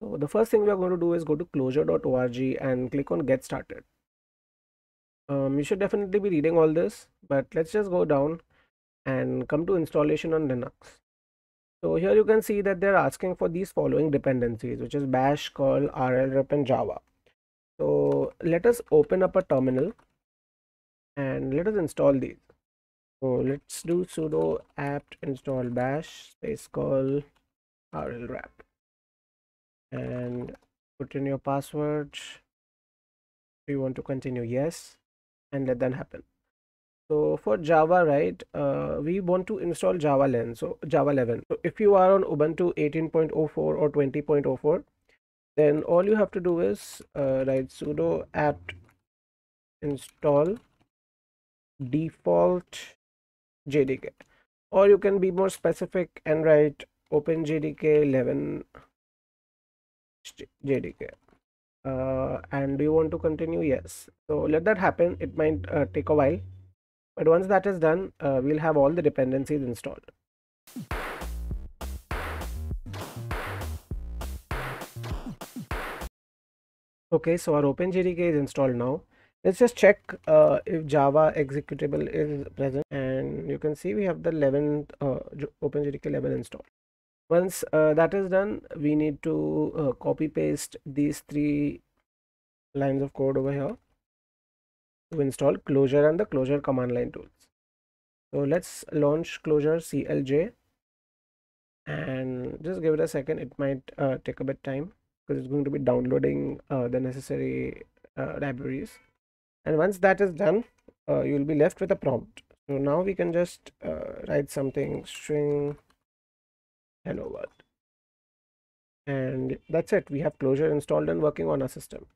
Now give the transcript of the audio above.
So the first thing we are going to do is go to clojure.org and click on get started. Um, you should definitely be reading all this, but let's just go down and come to installation on Linux. So here you can see that they're asking for these following dependencies, which is bash, curl, rlwrap and java. So let us open up a terminal and let us install these. So let's do sudo apt install bash space curl rlwrap and put in your password. If you want to continue, yes, and let that happen. So for java right uh, we want to install java 11 so java 11 so if you are on ubuntu 18.04 or 20.04 then all you have to do is uh, write sudo apt install default jdk or you can be more specific and write openjdk 11 jdk uh, and do you want to continue? Yes. So let that happen. It might uh, take a while. But once that is done uh, we'll have all the dependencies installed. Okay so our OpenJDK is installed now. Let's just check uh, if java executable is present. And you can see we have the 11th uh, OpenJDK 11 installed once uh, that is done we need to uh, copy paste these three lines of code over here to install Clojure and the Clojure command line tools. So let's launch Clojure CLJ and just give it a second. It might uh, take a bit time because it's going to be downloading uh, the necessary uh, libraries. And once that is done, uh, you will be left with a prompt. So now we can just write something string hello world. And that's it. We have Clojure installed and working on our system.